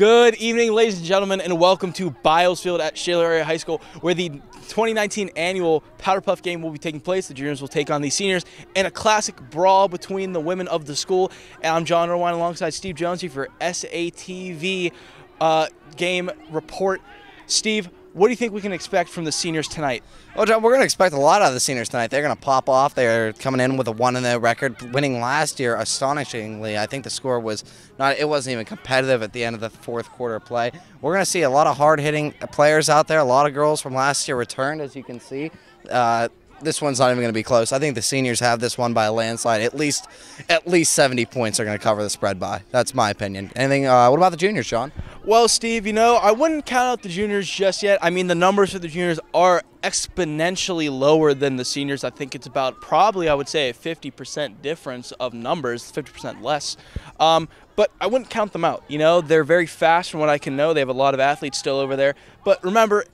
Good evening, ladies and gentlemen, and welcome to Biles Field at Shaler Area High School, where the 2019 annual Powder Puff game will be taking place. The juniors will take on the seniors in a classic brawl between the women of the school. And I'm John Irwine alongside Steve Jones for SATV uh, game report. Steve, what do you think we can expect from the seniors tonight? Well, John, we're going to expect a lot out of the seniors tonight. They're going to pop off. They're coming in with a one in their record, winning last year astonishingly. I think the score was not. It wasn't even competitive at the end of the fourth quarter play. We're going to see a lot of hard hitting players out there. A lot of girls from last year returned, as you can see. Uh, this one's not even going to be close. I think the seniors have this one by a landslide. At least, at least 70 points are going to cover the spread by. That's my opinion. Anything? Uh, what about the juniors, Sean? Well, Steve, you know, I wouldn't count out the juniors just yet. I mean, the numbers for the juniors are exponentially lower than the seniors. I think it's about probably, I would say, a 50% difference of numbers, 50% less. Um, but I wouldn't count them out. You know, they're very fast from what I can know. They have a lot of athletes still over there. But remember,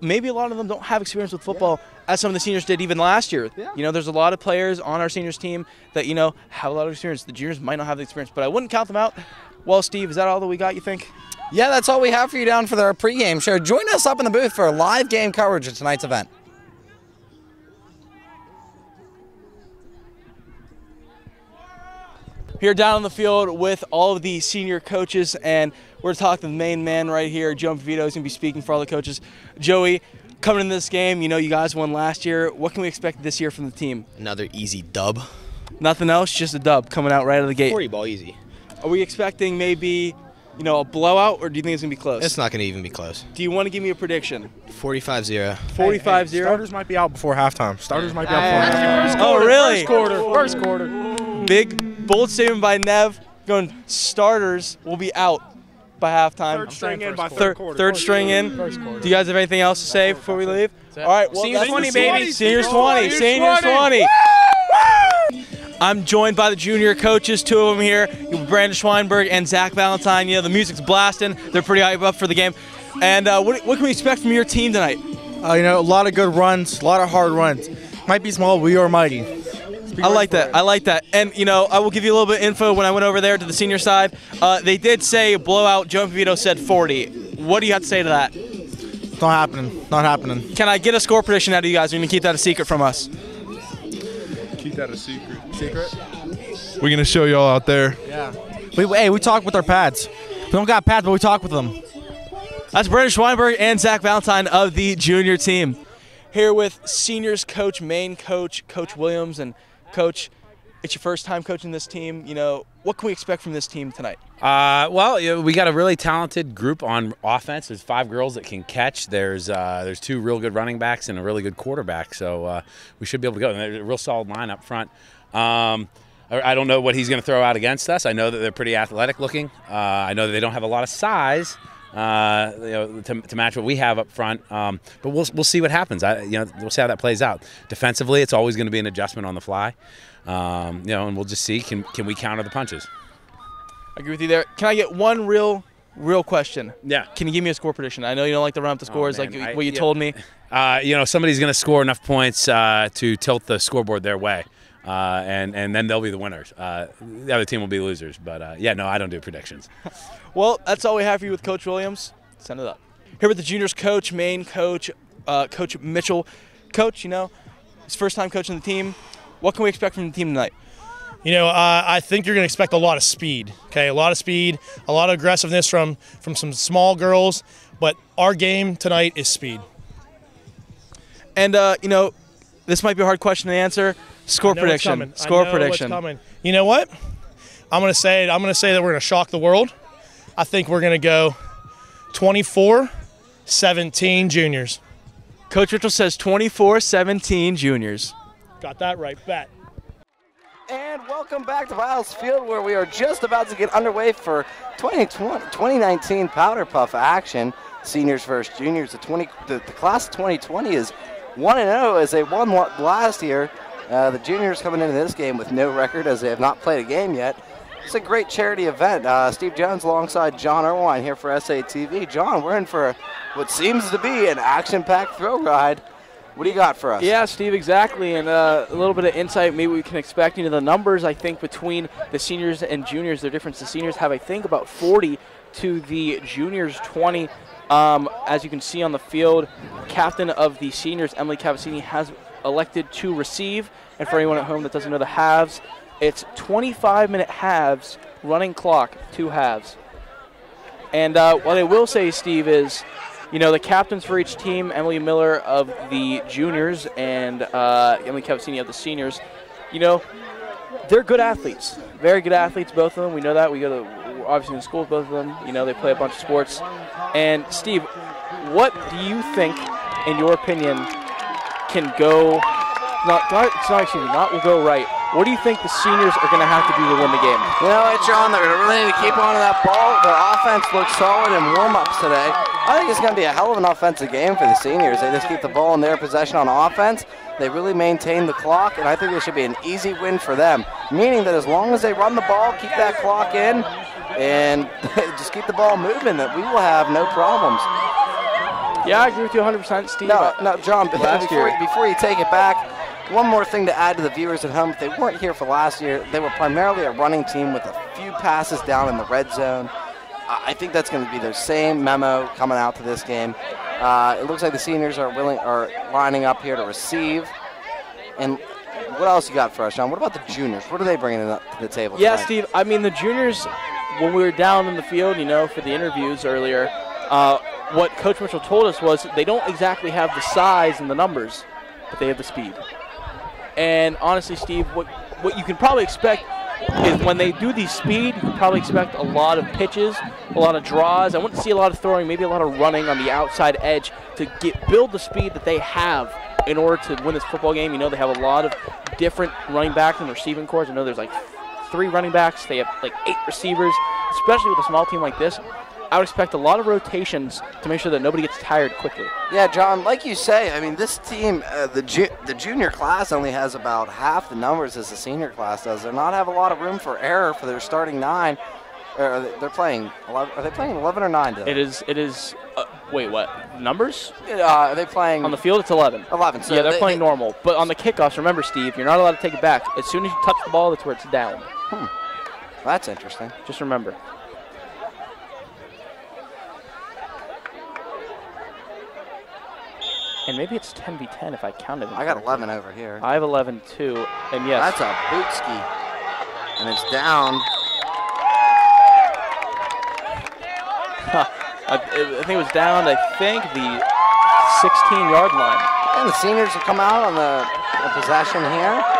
maybe a lot of them don't have experience with football yeah. as some of the seniors did even last year. Yeah. You know, there's a lot of players on our seniors team that, you know, have a lot of experience. The juniors might not have the experience, but I wouldn't count them out. Well, Steve, is that all that we got, you think? Yeah, that's all we have for you down for our pregame show. Join us up in the booth for live game coverage of tonight's event. Here down on the field with all of the senior coaches, and we're talking to the main man right here, Joe Vito is going to be speaking for all the coaches. Joey, coming into this game, you know you guys won last year. What can we expect this year from the team? Another easy dub. Nothing else, just a dub coming out right out of the gate. 40 ball easy. Are we expecting maybe, you know, a blowout, or do you think it's going to be close? It's not going to even be close. Do you want to give me a prediction? 45-0. 45-0? Hey, hey, starters might be out before halftime. Starters might be out before halftime. Oh, really? First quarter. First quarter. Big, bold statement by Nev. Going starters will be out by halftime. Third string in by third, third quarter. Third string in. Do you guys have anything else to say before we leave? All right. Well, Seniors 20, baby. Seniors 20. Seniors 20. I'm joined by the junior coaches, two of them here, Brandon Schweinberg and Zach Valentine. You know, the music's blasting. They're pretty hyped up for the game. And uh, what, what, can we expect from your team tonight? Uh, you know, a lot of good runs, a lot of hard runs. Might be small, we are mighty. I like that. I like that. And, you know, I will give you a little bit of info when I went over there to the senior side. Uh, they did say blowout. Joe Vito said 40. What do you have to say to that? Not happening. Not happening. Can I get a score prediction out of you guys? Are you going to keep that a secret from us? Keep that a secret. Secret? We're going to show y'all out there. Yeah. We, hey, we talk with our pads. We don't got pads, but we talk with them. That's Brandon Schweinberg and Zach Valentine of the junior team. Here with seniors coach, main coach, Coach Williams, and Coach, it's your first time coaching this team. You know, what can we expect from this team tonight? Uh, well, we got a really talented group on offense. There's five girls that can catch. There's uh, there's two real good running backs and a really good quarterback. So uh, we should be able to go. And a real solid line up front. Um, I don't know what he's going to throw out against us. I know that they're pretty athletic looking. Uh, I know that they don't have a lot of size. Uh, you know, to, to, match what we have up front. Um, but we'll, we'll see what happens. I, you know, we'll see how that plays out. Defensively, it's always going to be an adjustment on the fly. Um, you know, and we'll just see can can we counter the punches. I agree with you there. Can I get one real real question? Yeah. Can you give me a score prediction? I know you don't like to run up the oh, scores oh, like I, what you yeah. told me. Uh, you know, somebody's going to score enough points uh, to tilt the scoreboard their way. Uh, and and then they'll be the winners. Uh, the other team will be losers. But uh, yeah, no, I don't do predictions. well, that's all we have for you with Coach Williams. Send it up. Here with the juniors coach, main coach, uh, Coach Mitchell. Coach, you know, his first time coaching the team. What can we expect from the team tonight? You know, uh, I think you're going to expect a lot of speed. Okay, a lot of speed, a lot of aggressiveness from from some small girls. But our game tonight is speed. And uh, you know, this might be a hard question to answer. Score prediction. Score prediction. You know what? I'm going to say it. I'm going to say that we're going to shock the world. I think we're going to go 24 17 juniors. Coach Mitchell says 24 17 juniors. Got that right. Bet. And welcome back to Biles Field, where we are just about to get underway for 2020, 2019 Powder Puff action. Seniors versus juniors. The, 20, the, the class of 2020 is 1 0 as they won last year. Uh, the juniors coming into this game with no record as they have not played a game yet. It's a great charity event. Uh, Steve Jones alongside John Irwine here for SATV. John, we're in for what seems to be an action-packed throw ride. What do you got for us? Yeah, Steve, exactly. And uh, a little bit of insight maybe we can expect. You know, the numbers, I think, between the seniors and juniors, the difference the seniors have, I think, about 40 to the juniors 20. Um, as you can see on the field, captain of the seniors, Emily Cavassini, has elected to receive. And for anyone at home that doesn't know the halves, it's 25 minute halves, running clock, two halves. And uh, what I will say, Steve, is you know, the captains for each team, Emily Miller of the juniors and uh, Emily Cavassini of the seniors, you know, they're good athletes. Very good athletes, both of them. We know that. We go to, obviously, in school both of them. You know, they play a bunch of sports. And, Steve, what do you think, in your opinion, can go, not, not, it's not, excuse me, not will go right what do you think the seniors are going to have to do to win the game? You know what, John? They're really need to keep on that ball. Their offense looks solid in warm-ups today. I think it's going to be a hell of an offensive game for the seniors. They just keep the ball in their possession on offense. They really maintain the clock, and I think it should be an easy win for them. Meaning that as long as they run the ball, keep that clock in, and just keep the ball moving, that we will have no problems. Yeah, I agree with you 100%, Steve. No, no, John, before, before you take it back, one more thing to add to the viewers at home. If they weren't here for last year, they were primarily a running team with a few passes down in the red zone. I think that's going to be their same memo coming out to this game. Uh, it looks like the seniors are willing are lining up here to receive. And what else you got for us, John? What about the juniors? What are they bringing to the table? Yeah, tonight? Steve. I mean, the juniors, when we were down in the field, you know, for the interviews earlier, uh, what Coach Mitchell told us was they don't exactly have the size and the numbers, but they have the speed. And honestly, Steve, what what you can probably expect is when they do these speed, you can probably expect a lot of pitches, a lot of draws. I wouldn't see a lot of throwing, maybe a lot of running on the outside edge to get build the speed that they have in order to win this football game. You know, they have a lot of different running backs and receiving cores. I know there's like three running backs. They have like eight receivers, especially with a small team like this. I would expect a lot of rotations to make sure that nobody gets tired quickly. Yeah, John, like you say, I mean, this team, uh, the ju- the junior class only has about half the numbers as the senior class does. They're not have a lot of room for error for their starting nine. Or they're playing. 11, are they playing 11 or 9 today? It is. It is. Uh, wait, what numbers? Uh, are they playing on the field? It's 11. 11. So yeah, they're they, playing they, normal. But on the kickoffs, remember, Steve, you're not allowed to take it back. As soon as you touch the ball, that's where it's down. Hmm. That's interesting. Just remember. And maybe it's 10 v 10 if I counted. I got 11 over here. I have 11 too. And yes. That's a bootski. And it's down. I, think it was down, I think, the 16 yard line. And the seniors will come out on the, the possession here.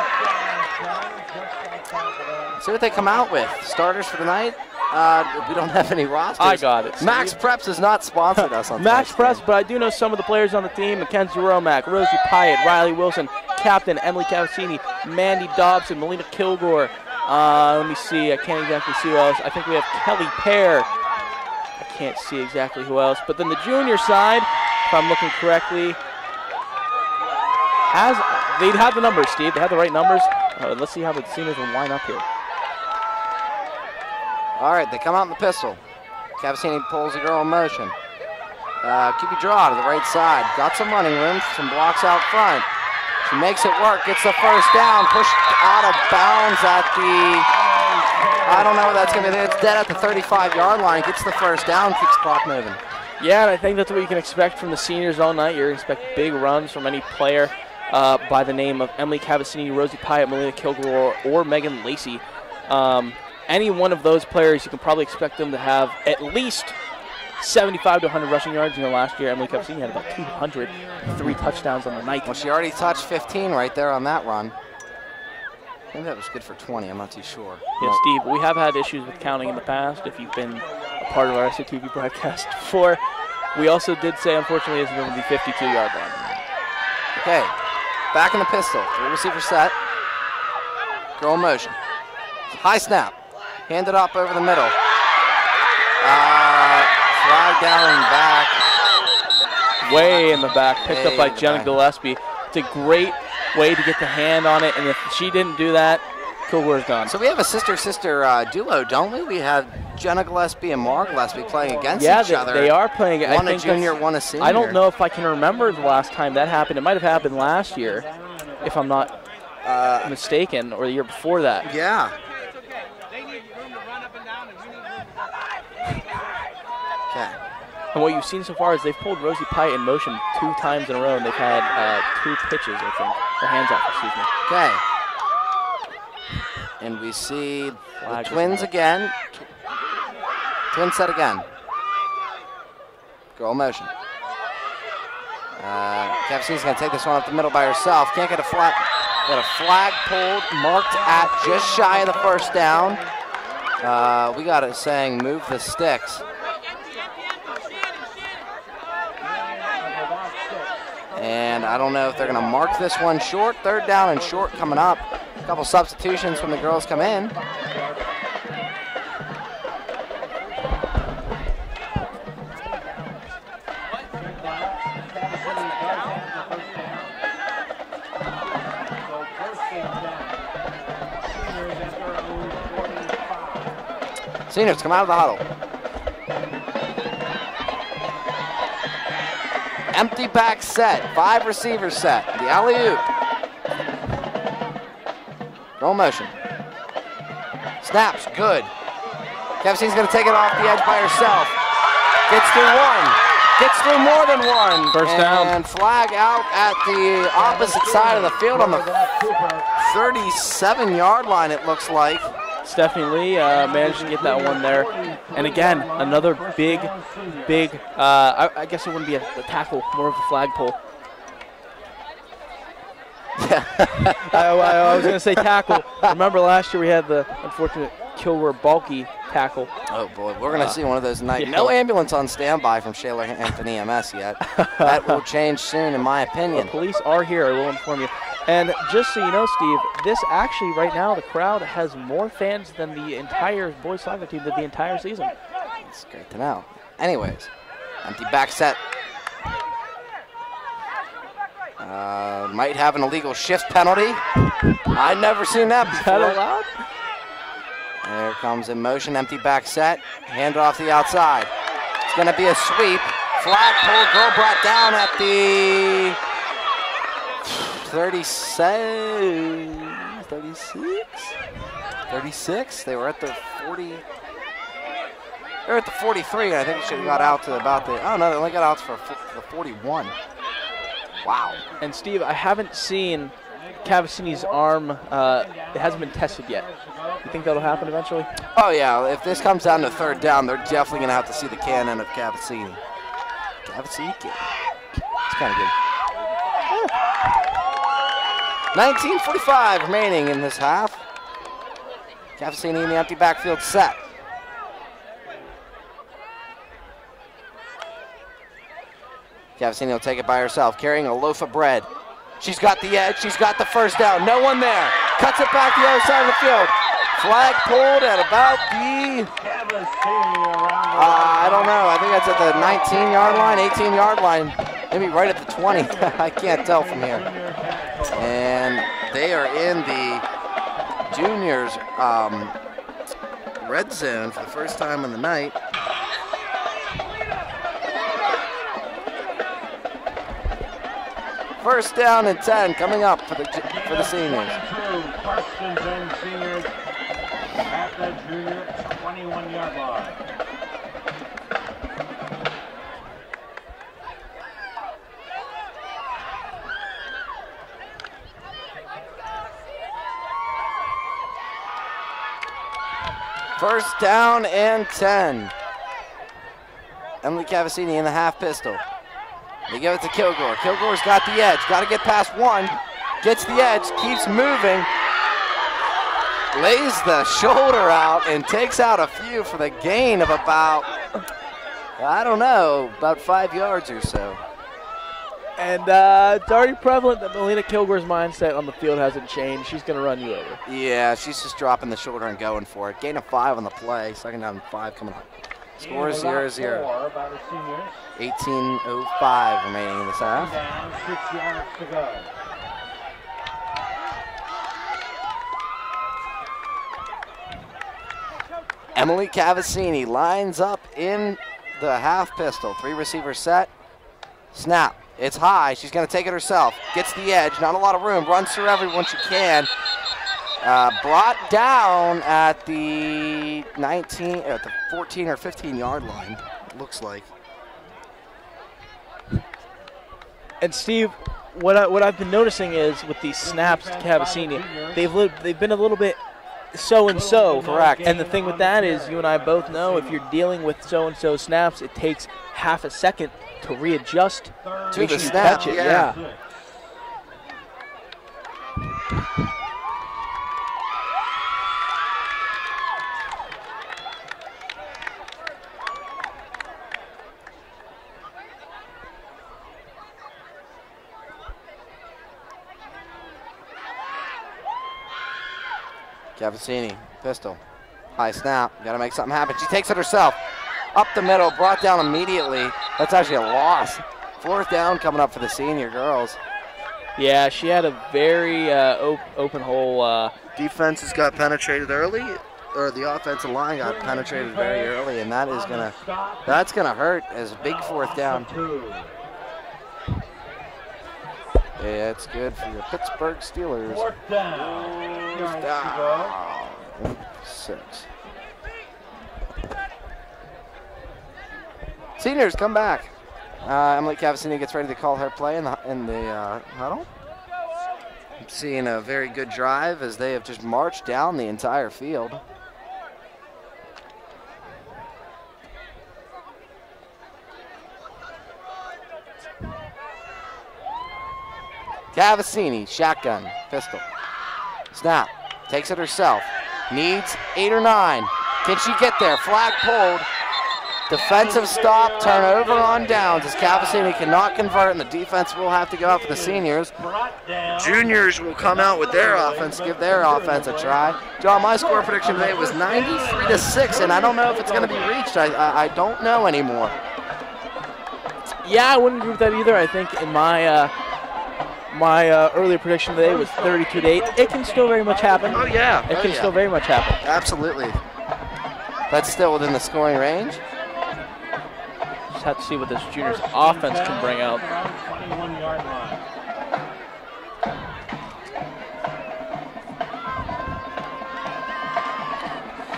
See what they come out with. Starters for the night. Uh, we don't have any rosters. I got it. MaxPreps has not sponsored us on this. MaxPreps, but I do know some of the players on the team: Mackenzie Romack, Rosie Pyatt, Riley Wilson, Captain Emily Cavassini, Mandy Dobson, Melina Kilgore. Uh, let me see. I can't exactly see who else. I think we have Kelly Pear. I can't see exactly who else. But then the junior side, if I'm looking correctly, has they have the numbers, Steve. They have the right numbers. Uh, let's see how the seniors will line up here. All right, they come out in the pistol. Cavassini pulls the girl in motion. Uh, QB draw to the right side. Got some running room, some blocks out front. She makes it work, gets the first down, pushed out of bounds at the, I don't know what that's going to be. It's dead at the 35-yard line. Gets the first down, keeps clock moving. Yeah, and I think that's what you can expect from the seniors all night. You're to expect big runs from any player uh, by the name of Emily Cavassini, Rosie Pyatt, Melina Kilgore, or Megan Lacey. Um, any one of those players, you can probably expect them to have at least 75 to 100 rushing yards. You know, last year Emily Cavassini had about 200, three touchdowns on the night. Well, she already touched 15 right there on that run. I think that was good for 20. I'm not too sure. Yeah, Steve, we have had issues with counting in the past. If you've been a part of our SATV broadcast before, we also did say, unfortunately, it's going to be 52-yard line. Okay, back in the pistol. Three receiver set. Girl motion. High snap. Handed up over the middle. Uh, flag down back. Way in the back, picked Way up by Jenna back. Gillespie. It's a great way to get the hand on it, and if she didn't do that, Kilgore's gone. So we have a sister-sister uh, duo, don't we? We have Jenna Gillespie and Mara Gillespie playing against yeah, each they, other. they are playing. I One a junior, one a senior. I don't know if I can remember the last time that happened. It might have happened last year, if I'm not Uh, mistaken, or the year before that. yeah. And what you've seen so far is they've pulled Rosie Pite in motion two times in a row, and they've had uh, two pitches, I think, or hands off, excuse me. Okay. And we see the twins again. Twin set again. Girl motion. Uh, going to take this one up the middle by herself. Can't get a flag. Got a flag pulled, marked at just shy of the first down. Uh, we got it saying move the sticks. And I don't know if they're going to mark this one short. Third down and short coming up. A couple substitutions when the girls come in. Seniors come out of the huddle. Empty back set, five receiver set. The alley oop. Roll motion. Snaps, good. Going to take it off the edge by herself. Gets through one. Gets through more than one. First and down. And flag out at the opposite side of the field on the 37 yard line, it looks like. Stephanie Lee uh, managed to get that one there. And again, another big, big, uh, I, I guess it wouldn't be a, a tackle, more of a flagpole. I, I, I was going to say tackle. Remember last year we had the unfortunate Kilgore bulky tackle. Oh boy, we're gonna Uh, see one of those nights. yeah. No ambulance on standby from Shaler Anthony MS yet. that will change soon, in my The opinion. police are here, I will inform you. And just so you know, Steve, this actually right now the crowd has more fans than the entire boys soccer team did the entire season. It's great to know. Anyways, empty back set. Uh, might have an illegal shift penalty. I've never seen that before. allowed? There comes in motion, empty back set. Hand off the outside. It's going to be a sweep. Flag pull, girl brought down at the 37, 36? 36? They were at the 40. They're at the 43, and I think they should have got out to about the. Oh no, they only got out for the 41. Wow. And Steve, I haven't seen Cavacini's arm. Uh, it hasn't been tested yet. You think that'll happen eventually? Oh yeah, if this comes down to third down, they're definitely gonna have to see the cannon of Cavacini. Cavacini, it's kind of good. 19:45 remaining in this half. Cavacini in the empty backfield set. Cavacini will take it by herself, carrying a loaf of bread. She's got the edge. She's got the first down. No one there. Cuts it back the other side of the field. Flag pulled at about the. Uh, I don't know. I think that's at the 19 yard line, 18 yard line, maybe right at the 20. I can't tell from here. And they are in the juniors um, red zone for the first time in the night. First down and 10 coming up for the for the seniors. Parsons and seniors at the junior 21 yard line. First down and 10. Emily Cavacini in the half pistol. They give it to Kilgore. Kilgore's got the edge. Got to get past one. Gets the edge. Keeps moving. Lays the shoulder out and takes out a few for the gain of about, I don't know, about five yards or so. And uh, it's already prevalent that Melina Kilgore's mindset on the field hasn't changed. She's going to run you over. Yeah, she's just dropping the shoulder and going for it. Gain of five on the play. Second down and five coming up. Score by the seniors. 18.05 remaining in this half. Down six yards to go. Emily Cavassini lines up in the half pistol. Three receiver set. Snap. It's high. She's going to take it herself. Gets the edge. Not a lot of room. Runs through everyone she can. Uh, brought down at the 19, at the 14 or 15 yard line. Looks like. And Steve, what I, what I've been noticing is with these snaps to Cavassini, they've they've been a little bit so and so. Correct. And the thing with that is, you and I both know if you're dealing with so and so snaps, it takes half a second to readjust To make the sure snap, catch it. yeah. yeah. Cavassini, pistol. High snap. Got to make something happen. She takes it herself. Up the middle, brought down immediately. That's actually a loss. Fourth down coming up for the senior girls. Yeah, she had a very uh, op- open hole. Uh, Defense has got penetrated early, or the offensive line got penetrated very early, and that is gonna that's gonna hurt as a big fourth down. Yeah, it's good for your Pittsburgh Steelers. Fourth down. Fourth down. Six. Seniors, come back. Uh, Emily Cavassini gets ready to call her play in the in the uh, huddle. Seeing a very good drive as they have just marched down the entire field. Cavassini, shotgun, pistol. Snap, takes it herself. Needs eight or nine. Can she get there? Flag pulled. Defensive stop, turnover on downs as Cavassini cannot convert, and the defense will have to go out for the seniors. Juniors will come out with their offense, give their offense a try. John, my score prediction today was 93 to 6, and I don't know if it's going to be reached. I, I, I don't know anymore. yeah, I wouldn't agree with that either. I think in my uh, my uh, earlier prediction today was 32 to 8. It can still very much happen. Oh, yeah. It Oh, can yeah. still very much happen. Absolutely. That's still within the scoring range. Have to see what this juniors offense can bring out. 21 yard line.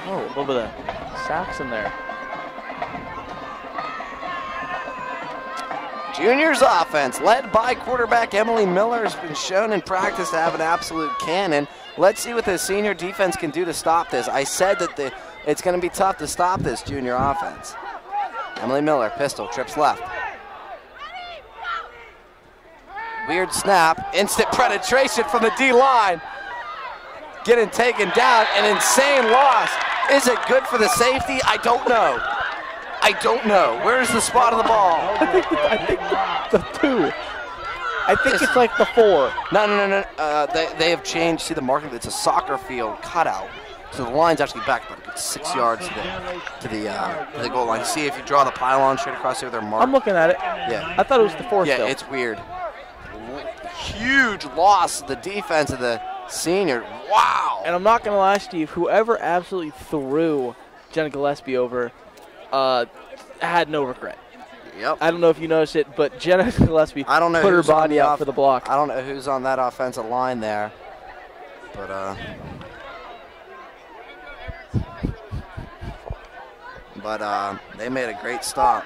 Oh, a little bit of sacks in there. Juniors offense, led by quarterback Emily Miller, has been shown in practice to have an absolute cannon. Let's see what the senior defense can do to stop this. I said that the, it's going to be tough to stop this junior offense. Emily Miller, pistol, trips left. Weird snap, instant penetration from the D line. Getting taken down, an insane loss. Is it good for the safety? I don't know. I don't know. Where's the spot of the ball? I think the, I think the, the two. I think it's like the four. No, no, no, no. Uh, they, they have changed. See the marking? It's a soccer field cutout. So the line's actually back about good six yards to the to the uh, to the goal line. See if you draw the pylon straight across there, they're marked. I'm looking at it. Yeah. I thought it was the fourth. Yeah, still. it's weird. Huge loss. Of the defense of the senior. Wow. And I'm not gonna lie, Steve. Whoever absolutely threw Jenna Gillespie over, uh, had no regret. Yep. I don't know if you noticed it, but Jenna Gillespie I don't know put her body out off- for the block. I don't know who's on that offensive line there, but uh. But uh, they made a great stop.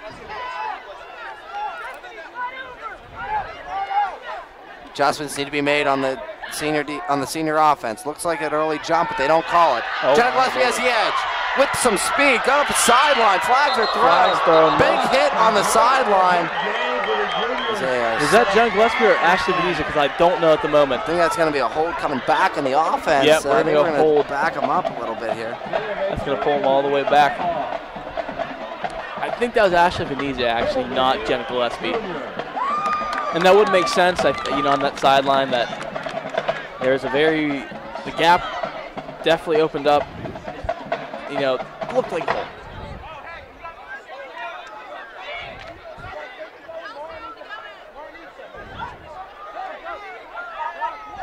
Adjustments need to be made on the senior de- on the senior offense. Looks like an early jump, but they don't call it. Oh, Jenna Gillespie has the edge with some speed. Got up the sideline. Flags are thrown. Flags thrown. Big hit on the sideline. Was that Jenna Gillespie or Ashley Benitez? Because I don't know at the moment. I think that's going to be a hold coming back in the offense. Yep, we're I gonna think we're going to hold. back them up a little bit here. That's gonna pull them all the way back. I think that was Ashley Benitez, actually, not Jenna Gillespie. And that would make sense, I, you know, on that sideline that there's a very, the gap definitely opened up. You know, looked like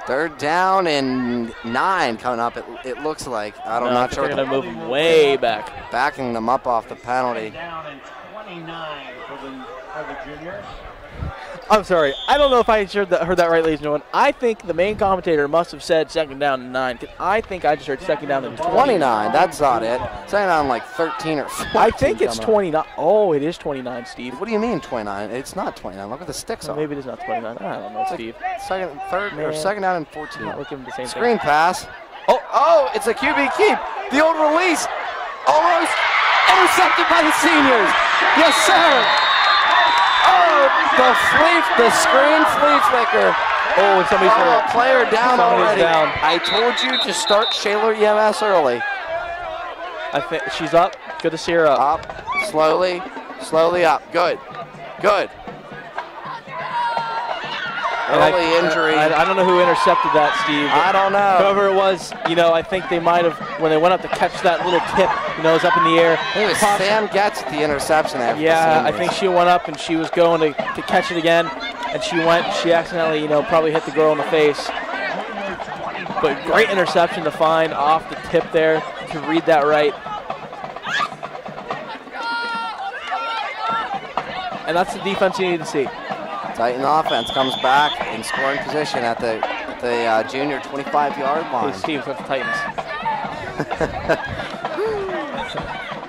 Third down and nine coming up. It, it looks like. I don't No, I not think sure. they're gonna move them way back. backing them up off the penalty. Down and 29 for the, for the juniors. I'm sorry. I don't know if I heard that, heard that right, ladies and gentlemen. I think the main commentator must have said second down and nine. I think I just heard second down and 20. 29. That's not it. Second down like 13 or 14. I think it's coming up. 29. Oh, it is 29, Steve. What do you mean 29? It's not 29. Look at the sticks on. maybe it is not 29. I don't know, It's like Steve. Second, third, or second down and I'm 14. not looking the same Screen pass. Oh, oh, it's a QB keep. The old release. Almost intercepted by the seniors. Yes, sir. The flea, the screen flea flicker. Oh, and somebody's Oh, hurt. player down Somebody's already. down. I told you to start Shaler EMS early. I think she's up. Good to see her up. Up, slowly, slowly up. Good, good. And I- Early injury. I, I don't know who intercepted that, Steve. I don't know. Whoever it was, you know, I think they might have, when they went up to catch that little tip, you know, it was up in the air. I think it was Tossed- Sam Getz at the interception there. Yeah, I think she went up and she was going to, to catch it again, and she went. She accidentally, you know, probably hit the girl in the face. But great interception to find off the tip there. To read that right. And that's the defense you need to see. Titan offense comes back in scoring position at the at the uh, junior 25 yard Hey, line. Steve, that's the Titans.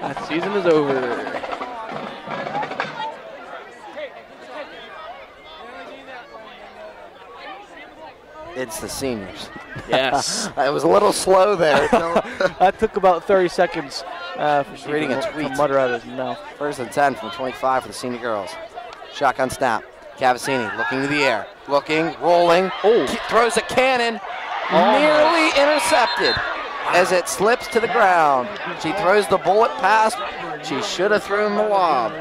that season is over. It's the seniors. Yes. it was a little slow there. that took about 30 seconds uh, for Reading a tweet. mutter out of his mouth. First and 10 from 25 for the senior girls. Shotgun snap. Cavassini looking to the air. Looking, rolling. Oh. Throws a cannon. Oh, Almost. Nearly intercepted as it slips to the ground. She throws the bullet pass. She should have thrown the lob.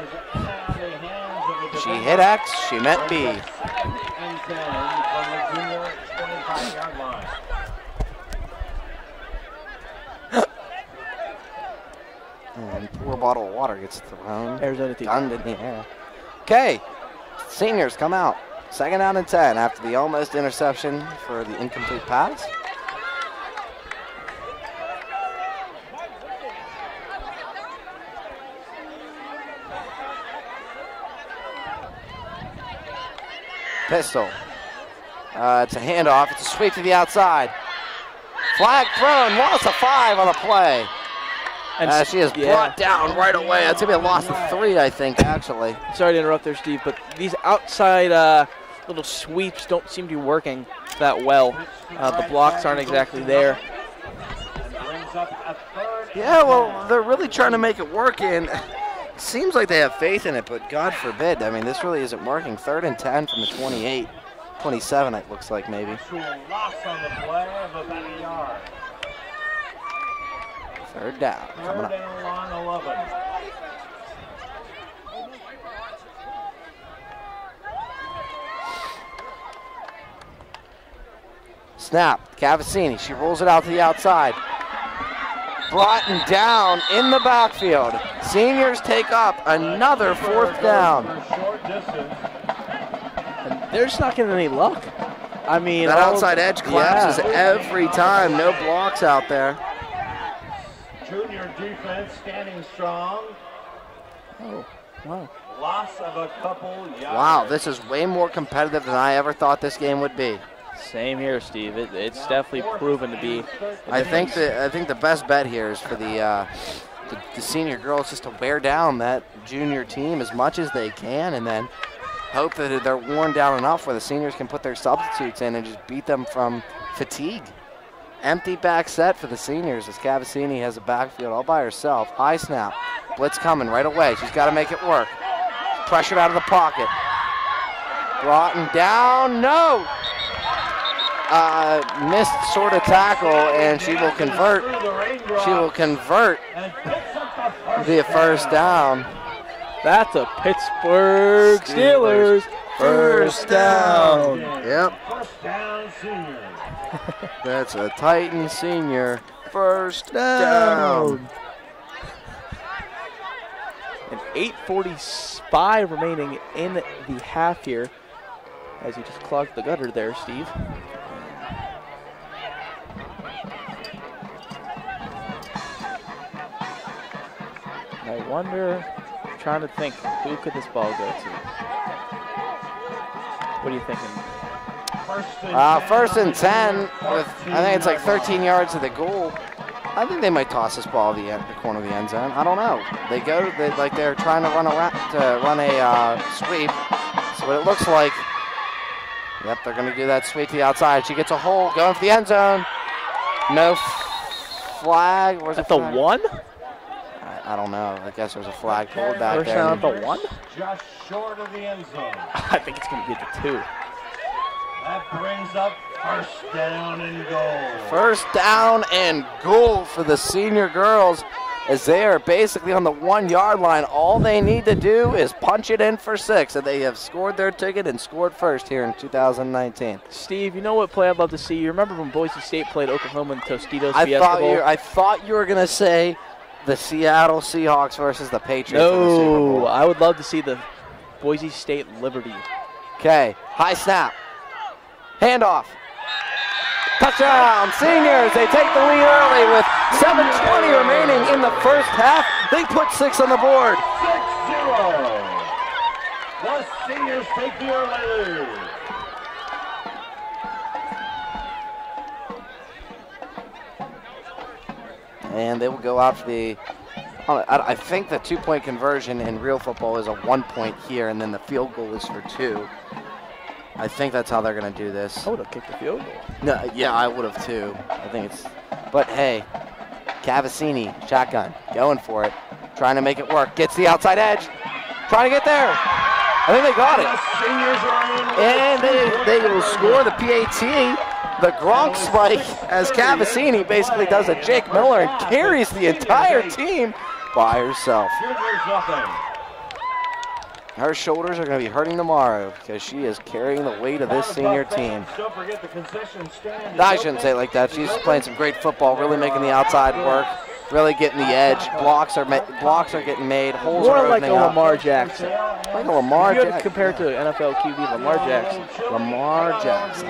She hit X. She meant B. And 10 from the junior 25-yard line. And poor bottle of water gets thrown. Arizona. Gunned in the air. Okay. Seniors come out. Second down and 10 after the almost interception for the incomplete pass. Pistol. Uh, it's a handoff. It's a sweep to the outside. Flag thrown. Loss of five on a play. And Uh, she is yeah. brought down right away. That's gonna be a loss of three, I think, actually. Sorry to interrupt there, Steve, but these outside uh, little sweeps don't seem to be working that well. Uh, the blocks aren't exactly there. Brings up a third. Yeah, well, they're really trying to make it work, and seems like they have faith in it, but God forbid. I mean, this really isn't working. Third and 10 from the 28. 27, it looks like, maybe. To a loss on the play of about a yard. Third down. Third up. and long 11. Snap. Cavassini. She rolls it out to the outside. Broughton down in the backfield. Seniors take up another fourth down. For short distance. And they're just not getting any luck. I mean, That outside edge collapses Yeah. every time. No blocks out there. Junior defense standing strong. Oh, wow. Loss of a couple yards. Wow, this is way more competitive than I ever thought this game would be. Same here, Steve. It, it's definitely proven to be. I think the I think the best bet here is for the, uh, the the senior girls just to wear down that junior team as much as they can, and then hope that they're worn down enough where the seniors can put their substitutes in and just beat them from fatigue. Empty back set for the seniors as Cavassini has a backfield all by herself. High snap, blitz coming right away. She's got to make it work. Pressured out of the pocket. Broughton down, no. Uh, missed sort of tackle, and she will convert. Through the raindrops She will convert and the first down. That's a Pittsburgh Steelers, first down. Yep, First down, senior. That's a Titan senior first down. And 8:45 remaining in the half here, as he just clogged the gutter there, Steve. I wonder, trying to think, who could this ball go to? What are you thinking? Uh, first and 10 with, I think it's like 13 yards to the goal. I think they might toss this ball to the, end, the corner of the end zone. I don't know. They go, they, like they're trying to run a, to run a uh, sweep. So what it looks like, yep, they're going to do that sweep to the outside. She gets a hole going for the end zone. No f- flag. Where's At the the flag? one? I, I don't know. I guess there's a flag pulled back First there. down at the one? Just short of the end zone. I think it's going to be at the two. That brings up first down and goal. First down and goal for the senior girls as they are basically on the one yard line. All they need to do is punch it in for six, and they have scored their ticket and scored first here in 2019. Steve, you know what play I'd love to see? You remember when Boise State played Oklahoma in Tostitos I Fiesta thought Bowl? you I thought you were gonna say the Seattle Seahawks versus the Patriots. in the Super Bowl. I would love to see the Boise State Liberty. Okay, high snap. Handoff. Touchdown, seniors. They take the lead early with 7.20 remaining in the first half. They put six on the board. 6-0. The seniors take the early lead. And they will go out for the. I think the two point conversion in real football is a one point here, and then the field goal is for two. I think that's how they're going to do this. I would have kicked the field goal. No, yeah, I would have too. I think it's. But hey, Cavassini, shotgun, going for it, trying to make it work. Gets the outside edge, trying to get there. I think they got it. The seniors are in. And they, they will score the PAT. The Gronk spike as Cavassini basically does a Jake Miller and carries the entire team by herself. Juniors nothing. Her shoulders are going to be hurting tomorrow because she is carrying the weight of this senior team. Don't forget the concession stand. I shouldn't say it like that. She's playing some great football, really making the outside work, really getting the edge. Blocks are blocks are getting made. Holes More are like a opening up. Lamar Jackson. Like a Lamar if you had to Jackson. compare it to NFL QB Lamar Jackson. Lamar Jackson.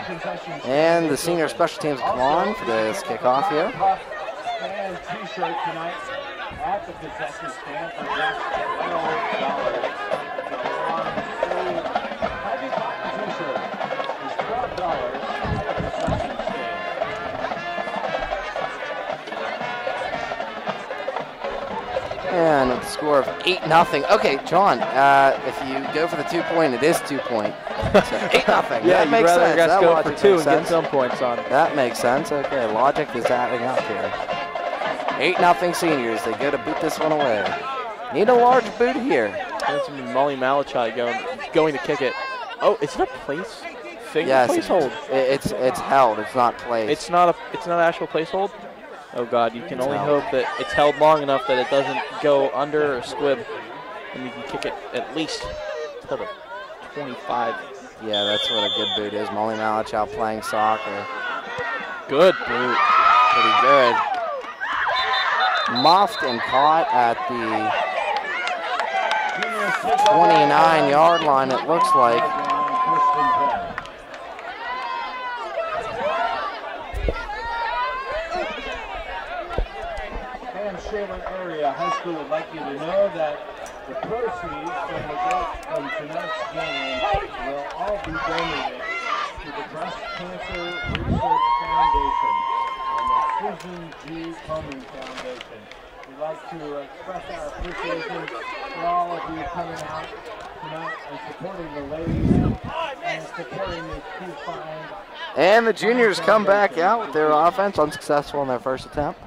And the senior special teams come on for this kickoff here. And t-shirt tonight at the concession stand for just And with a score of 8 nothing. Okay, John, uh, if you go for the two point, it is two point. So 8 nothing. Yeah, that you'd makes rather sense. That go for two makes and get sense. some points on it. That makes sense. Okay, logic is adding up here. 8 nothing seniors. They go to boot this one away. Need a large boot here. That's Molly Malachai going, going to kick it. Oh, is it a place? Finger Yes, place hold? it- it's it's held. It's not placed. It's not a it's not an actual place hold? Oh god, you can only hope that it's held long enough that it doesn't go under or squib. And you can kick it at least to the 25. yeah, that's what a good boot is. Molly Malachow playing soccer. Good boot. Pretty good. Muffed and caught at the Juniors take the 29 yard line, it looks like. First and 10. And Shaler Area High School would like you to know that the proceeds from, the, from tonight's game will all be donated to the Breast Cancer Research Foundation and the Susan G. Komen Foundation. We'd like to express our appreciation for all of you coming out tonight and supporting the ladies and supporting these two fine And the juniors come back out with their offense unsuccessful in their first attempt.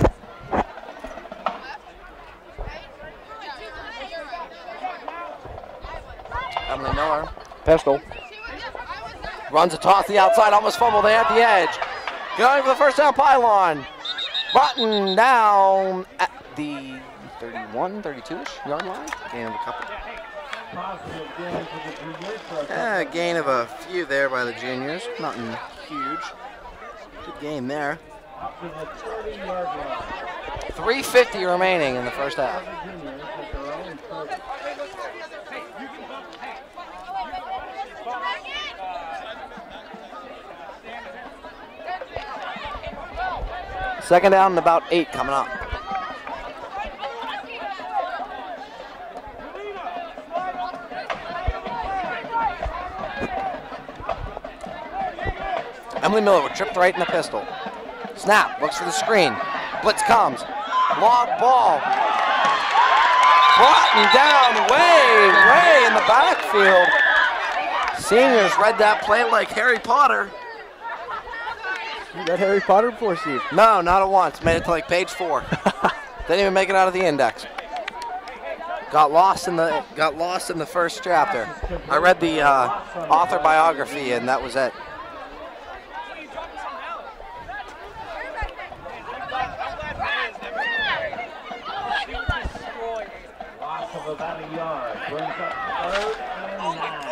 Emily Pistol. runs a toss to the outside, almost fumbled They at the edge. Going for the first down pylon. Button down at the 31, 32-ish yard line. Gain of a couple. positive gain of a few there by the juniors. Nothing huge. Good game there. up to the 30-yard line. 350 remaining in the first half. The juniors at their own 30. Second down and about eight coming up. Emily Miller tripped right in the pistol. Snap, looks for the screen. Blitz comes. Long ball. Broughton down way, way in the backfield. Seniors read that play like Harry Potter. You got Harry Potter before, Steve? No, not at once. Made it to like page four. Didn't even make it out of the index. Got lost in the got lost in the first chapter. I read the uh, author biography and that was it. Loss of about a yard. Brings up third and nine.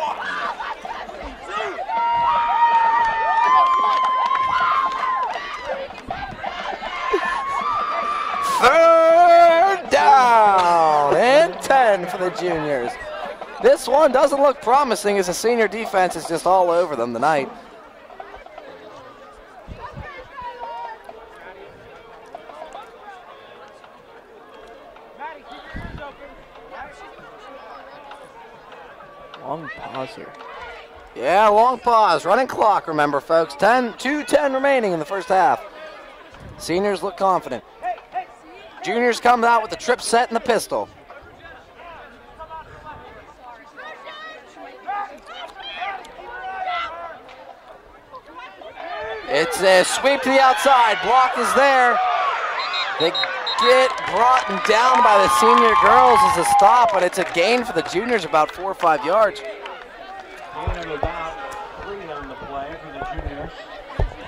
Third down and 10 for the juniors. This one doesn't look promising as the senior defense is just all over them tonight. Long pause here. Yeah, long pause. Running clock, remember, folks. 10, 2 10 remaining in the first half. Seniors look confident. Juniors come out with the trip set and the pistol. It's a sweep to the outside. Block is there. They get brought down by the senior girls as a stop, but it's a gain for the juniors about four or five yards. The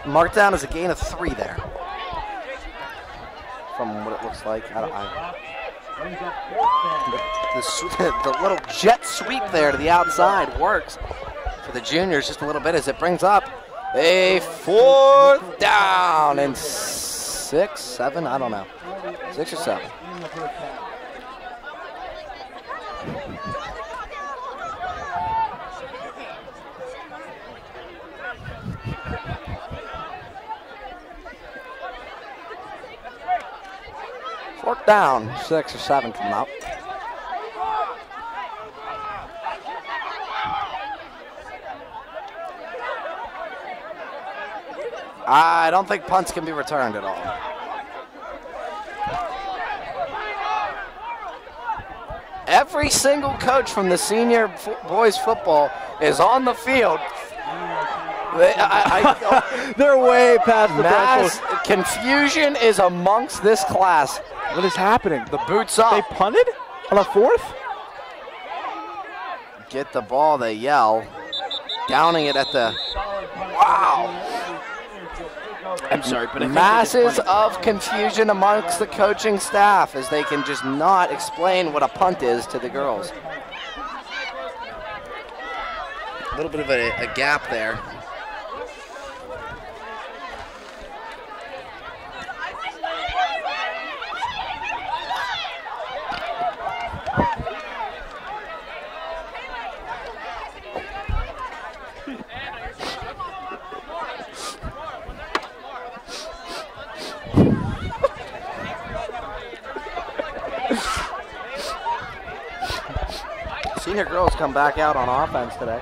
the. Marked down as a gain of three there. From what it looks like. I don't, I, down. the, the little jet sweep there to the outside works for the juniors just a little bit as it brings up a fourth down and six, seven, I don't know. Six or seven. Fourth down, six or seven coming up. I don't think punts can be returned at all. Every single coach from the senior boys football is on the field. They, They're way past the mass threshold. confusion is amongst this class. What is happening? The boots up. They punted on a fourth? get the ball, they yell, downing it at the. Wow! I'm sorry, but I think Masses of confusion amongst the coaching staff as they can just not explain what a punt is to the girls. A little bit of a, a gap there. Senior girls come back out on offense today.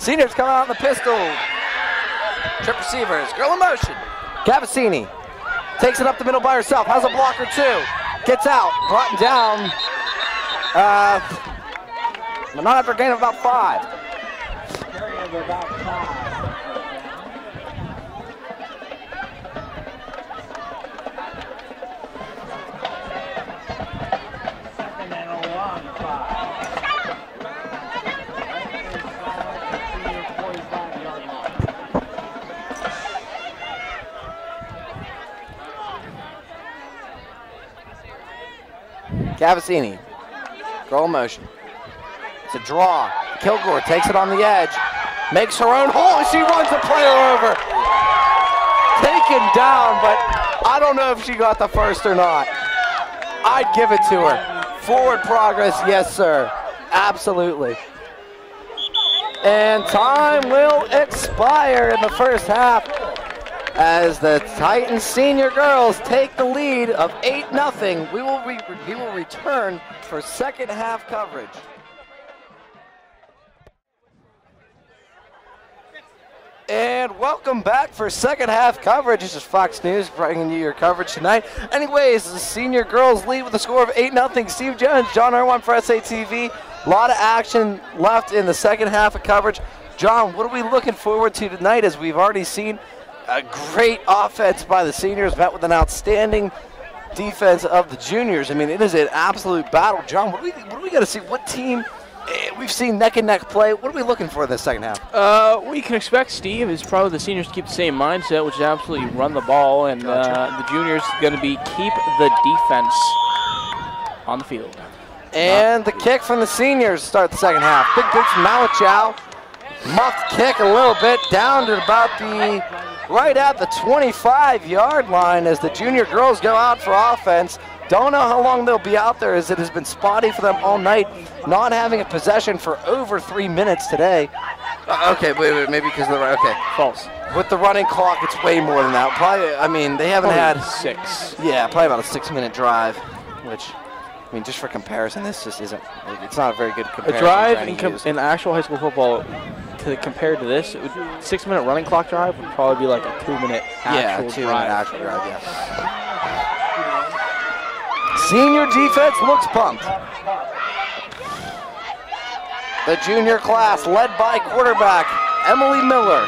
Seniors come out in the pistol. Trip receivers. Girl in motion. Cavassini takes it up the middle by herself. Has a blocker too. Gets out. Brought down. Uh, not after a gain of about five. Carry of about five. Second and a long five. Right inside the senior 45-yard line. Cavassini. Girl in motion. It's a draw. Kilgore takes it on the edge. Makes her own hole. She runs the player over. Taken down, but I don't know if she got the first or not. I'd give it to her. Forward progress, yes, sir. Absolutely. And time will expire in the first half as the Titans senior girls take the lead of 8-0. We will, re we will return for second half coverage. And welcome back for second half coverage. This is Fox News bringing you your coverage tonight. Anyways, the senior girls lead with a score of 8 0. Steve Jones, John Irwin for SATV. A lot of action left in the second half of coverage. John, what are we looking forward to tonight as we've already seen a great offense by the seniors met with an outstanding defense of the juniors. I mean, it is an absolute battle. John, what do we, what do we got to see? What team? eh, We've seen neck and neck play. What are we looking for in the second half? Uh, what you can expect, Steve, is probably the seniors to keep the same mindset, which is absolutely run the ball, and uh, the juniors going to be keep the defense on the field. And the kick from the seniors start the second half. Big boot from Malachow. Muffed kick a little bit down to about the right at the 25 yard line as the junior girls go out for offense. Don't know how long they'll be out there as it has been spotty for them all night, not having a possession for over three minutes today. Uh, okay, wait, wait, maybe because of the right. Okay, false. With the running clock, it's way more than that. Probably, I mean, they haven't Probably had six. Yeah, probably about a six-minute drive, which, I mean, just for comparison, this just isn't. like, It's not a very good comparison. A drive in, com- use. in actual high school football, to, compared to this, it would, six-minute running clock drive would probably be like a two-minute actual Yeah, actual two-minute actual drive, yeah. Senior defense looks pumped. The junior class led by quarterback Emily Miller.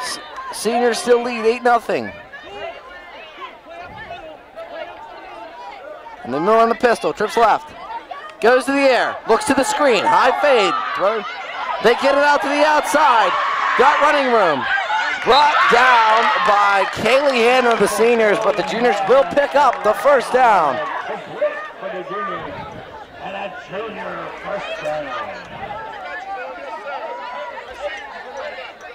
S- seniors still lead 8 0. And then Miller on the pistol, trips left. Goes to the air, looks to the screen, high fade. Throw. They get it out to the outside. Got running room. Brought down by Kaylee Hanna of the seniors, but the juniors will pick up the first down.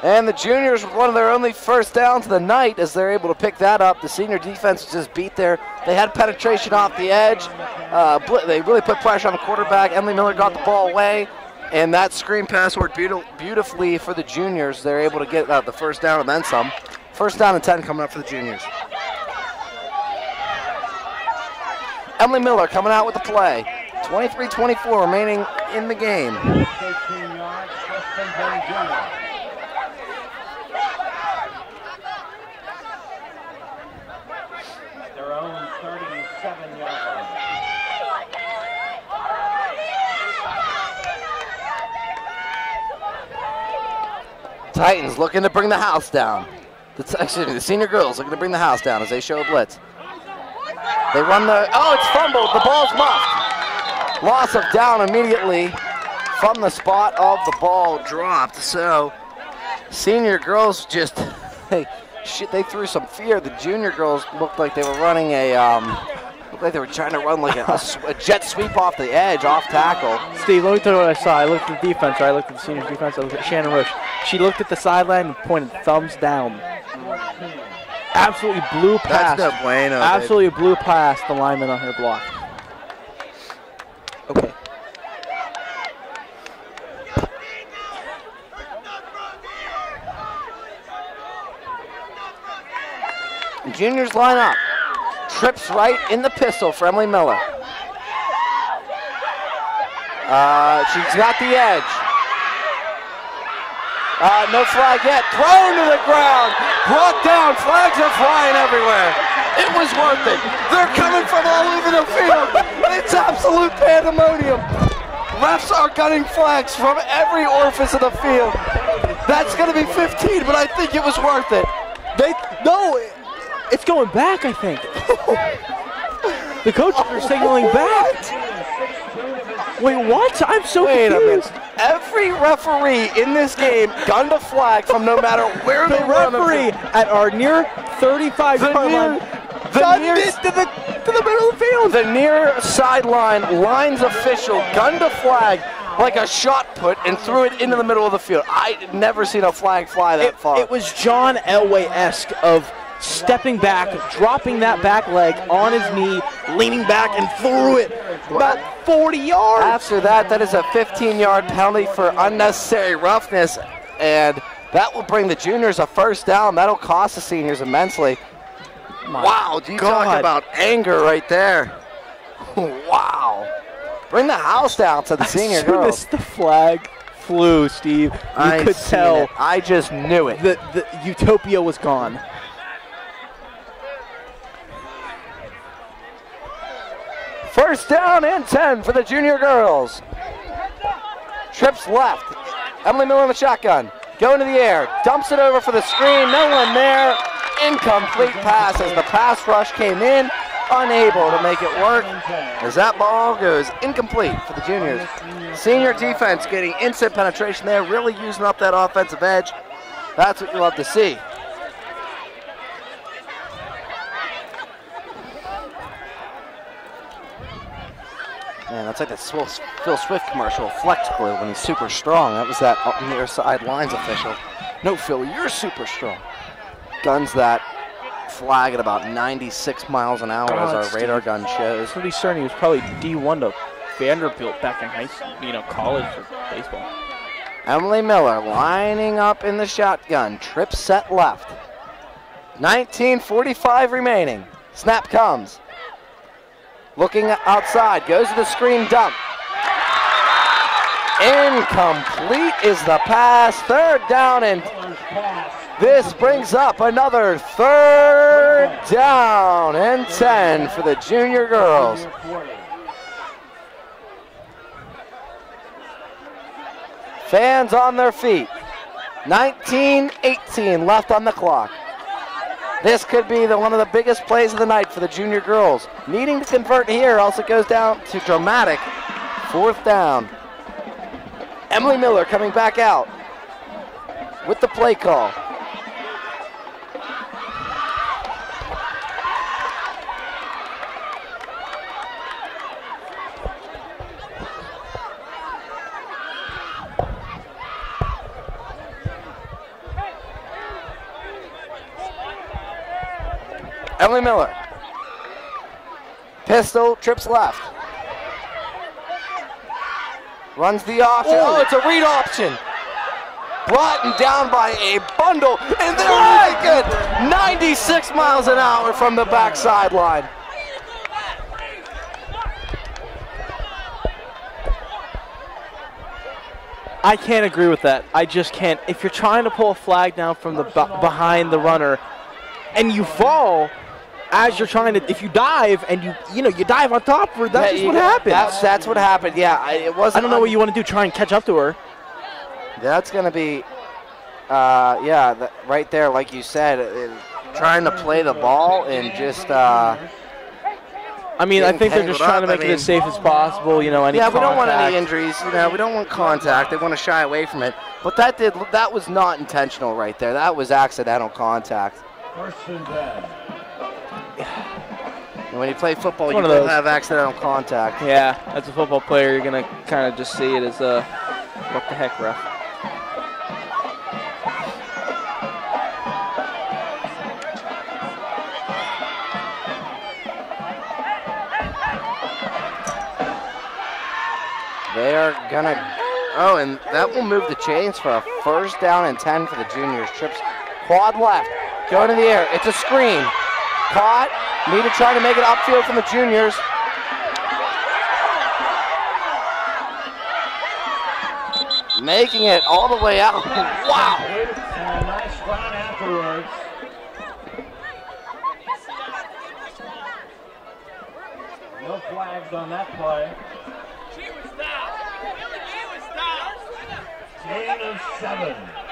And the juniors with one of their only first downs of the night as they're able to pick that up. The senior defense just beat there. They had penetration off the edge. Uh, they really put pressure on the quarterback. Emily Miller got the ball away. And that screen pass worked beautifully for the juniors. They're able to get uh, the first down and then some. First down and 10 coming up for the juniors. Emily Miller coming out with the play. 23-24 remaining in the game. 13 yards, Preston Benny Jr. At their own 37 yard line. Titans looking to bring the house down. The, excuse me, the senior girls looking to bring the house down as they show a blitz. They run the. Oh, it's fumbled. The ball's muffed. Loss of down immediately from the spot of the ball dropped. So, senior girls just. They, they threw some fear. The junior girls looked like they were running a. Um, looked like they were trying to run like a, a jet sweep off the edge, off tackle. Steve, let me tell you what I saw. I looked at the defense, right? I looked at the senior defense. I looked at Shannon Rush. She looked at the sideline and pointed thumbs down. Absolutely blew past. That's no bueno. baby. absolutely blew past the lineman on her block. Okay. Juniors line up. Trips right in the pistol for Emily Miller. Uh, she's got the edge. Uh, no flag yet. Thrown to the ground. Brought down. Flags are flying everywhere. It was worth it. They're coming from all over the field. It's absolute pandemonium. Refs are gunning flags from every orifice of the field. That's going to be 15, but I think it was worth it. They no, it's going back. I think. the coaches are signaling back. Wait, what? I'm so Wait confused. Every referee in this game gunned a flag from no matter where The they were on the referee at our near 35 The yard near- line the near- to the to the middle of the field. The near sideline lines official gunned a flag like a shot put and threw it into the middle of the field. I'd never seen a flag fly that it, far. it was John Elway-esque of stepping back, dropping that back leg on his knee, leaning back and threw it about 40 yards. After that, that is a 15-yard penalty for unnecessary roughness, and that will bring the juniors a first down. That'll cost the seniors immensely. wow, do you talk about anger right there? wow. Bring the house down to the senior As soon girls. as the flag flew, Steve. You I could tell it. I just knew it. the, the utopia was gone. First down and 10 for the junior girls. Trips left. Emily Miller in the shotgun. Going to the air. Dumps it over for the screen. No one there. Incomplete pass as the pass rush came in. Unable to make it work as that ball goes incomplete for the juniors. Senior defense getting instant penetration there, really using up that offensive edge. That's what you love to see. Man, that's like that Phil Swift commercial, Flex Glue, when he's super strong. That was that up near side lines official. No, Phil, you're super strong. Guns that flag at about 96 miles an hour, as oh, our radar gun shows. Pretty certain he was probably D1 to Vanderbilt back in high school, you know, college for baseball. Emily Miller lining up in the shotgun. Trip set left. 1945 remaining. Snap comes. Looking outside. Goes to the screen dump. Incomplete is the pass. Third down and this brings up another third down and 10 for the junior girls. Fans on their feet. 19 18 left on the clock. This could be the, one of the biggest plays of the night for the junior girls. Needing to convert here, it goes down to dramatic fourth down. Emily Miller coming back out with the play call. Emily Miller. Pistol, trips left. Runs the option. Oh, it's a read option. Brought down by a bundle, and they're really good. 96 miles an hour from the back sideline. I can't agree with that. I just can't. If you're trying to pull a flag down from the behind the runner, and you fall as you're trying to, if you dive and you, you know, you dive on top of her, that's Yeah, just you- what happens. That's that's what happened. Yeah, I, it wasn't. I don't know what you want to do. Try and catch up to her. That's going to be, uh, yeah, that, right there, like you said, uh, trying to play the ball and just. Uh, I mean, I think they're just tangled trying to up. I make it as safe as possible. You know, any yeah, we don't want any injuries. You know, we don't want contact. They want to shy away from it. But that did that was not intentional right there. That was accidental contact. First and ten. When you play football, you one will those. have accidental contact. Yeah, as a football player, you're gonna kind of just see it as a what the heck, ref. They are gonna. Oh, and that will move the chains for a first down and 10 for the juniors. Trips quad left, going to the air. It's a screen. Caught. Need to try to make it upfield from the juniors. Making it all the way out. wow. Nice run afterwards. No flags on that play. Gain of seven. Second and Joe, three Joe,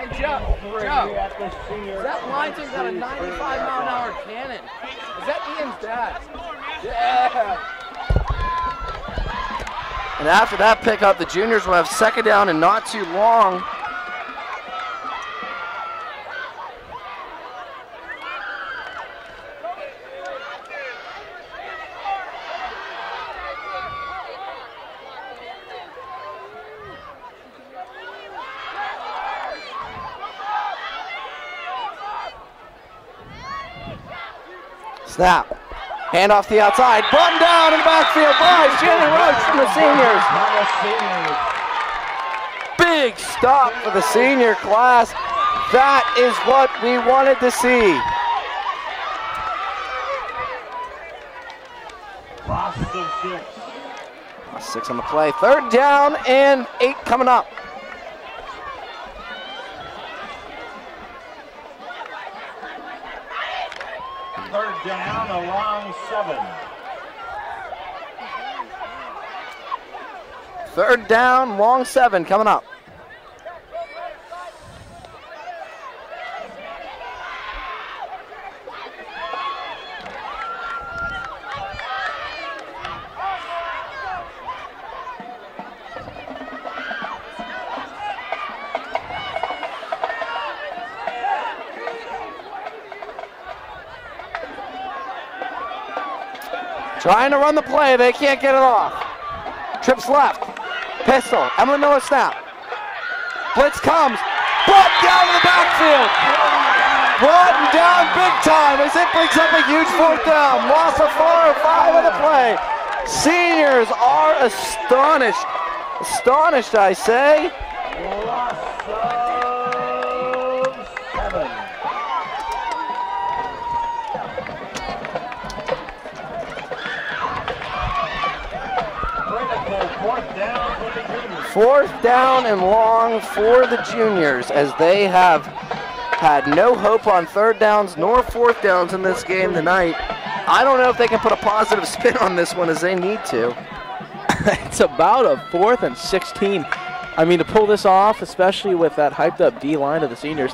at the senior. That Lineton got a 95 mile an hour cannon. Is that Ian's dad? Yeah. And after that pickup, the juniors will have second down and not too long. Snap. Hand off the outside. Button down in the backfield by Shannon Roach from the seniors. Big stop for the senior class. That is what we wanted to see. Six on the play. Third down and eight coming up. Third down, a long seven. Third down, long seven coming up. Trying to run the play, they can't get it off. Trips left. Pistol. Emily snap. Blitz comes. Brought down to the backfield. Brought down big time as it brings up a huge fourth down. Loss of four or five on the play. Seniors are astonished. Astonished, I say. Fourth down and long for the juniors as they have had no hope on third downs nor fourth downs in this game tonight. I don't know if they can put a positive spin on this one as they need to. it's about a fourth and 16. I mean, to pull this off, especially with that hyped up D line of the seniors,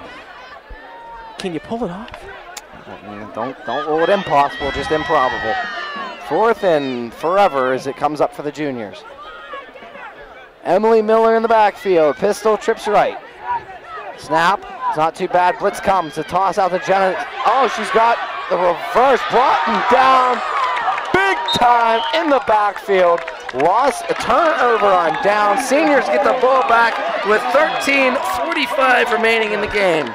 can you pull it off? Don't don't rule it impossible, just improbable. Fourth and forever as it comes up for the juniors. Emily Miller in the backfield. Pistol trips right. Snap. It's not too bad. Blitz comes. to toss out to Jenna. Oh, she's got the reverse. Brought down big time in the backfield. Loss a turnover on down. Seniors get the ball back with 13:45 remaining in the game.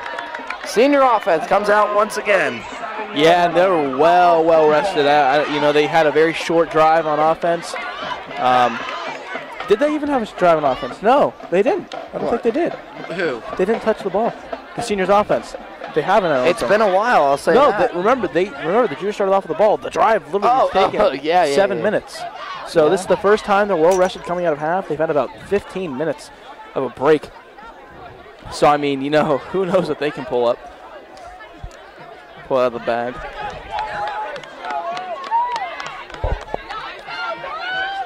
Senior offense comes out once again. Yeah, and they were well, well rested. You know, they had a very short drive on offense. Um, did they even have a drive on offense? No, they didn't. I don't What? think they did. Who? They didn't touch the ball. The seniors' offense. They haven't. I don't It's think. been a while. I'll say no, that. they, remember they remember the juniors started off with the ball. The drive literally Oh, was taken oh, yeah, yeah, seven yeah. minutes. So this is the first time they're well rested coming out of half. They've had about 15 minutes of a break. So I mean, you know, who knows what they can pull up, pull out of the bag.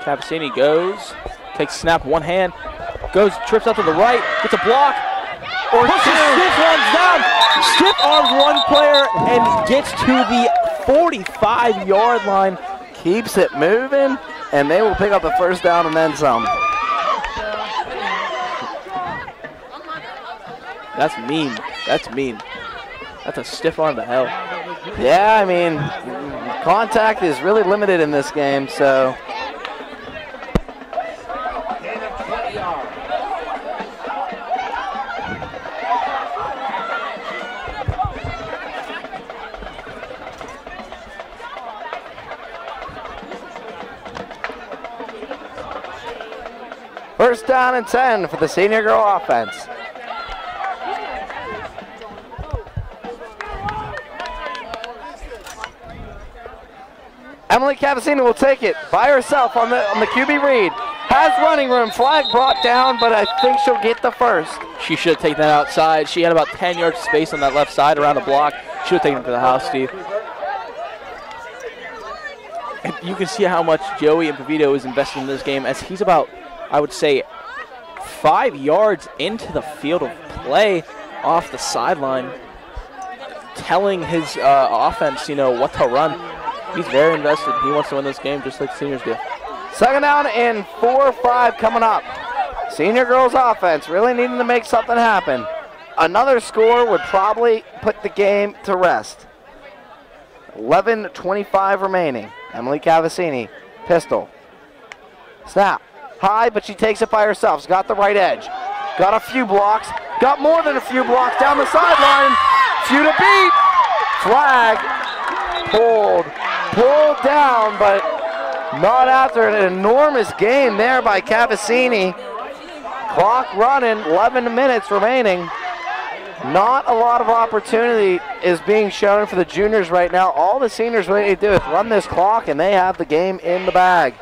Cavassini goes, takes snap one hand, goes trips out to the right, gets a block, or pushes stiff arms down, stiff arms one player and gets to the 45 yard line. Keeps it moving, and they will pick up the first down and then some. That's mean. That's mean. That's a stiff arm to hell. Yeah, I mean, contact is really limited in this game, so and 10 for the senior girl offense. Emily Cavassini will take it by herself on the on the QB read. Has running room, flag brought down, but I think she'll get the first. She should have taken that outside. She had about 10 yards of space on that left side around the block. She Should have taken it to the house, Steve. And you can see how much Joey and Pavito is invested in this game as he's about, I would say, five yards into the field of play off the sideline, telling his uh, offense, you know, what to run. He's very invested. He wants to win this game just like seniors do. Second down and four five coming up. Senior girls offense really needing to make something happen. Another score would probably put the game to rest. 11:25 remaining. Emily Cavassini, pistol. Snap. High, but she takes it by herself. She's got the right edge. Got a few blocks. Got more than a few blocks down the sideline. Few to beat. Flag pulled. Pulled down, but not after an enormous game there by Cavassini. Clock running, 11 minutes remaining. Not a lot of opportunity is being shown for the juniors right now. All the seniors really need to do is run this clock, and they have the game in the bag.